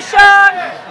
Revolution!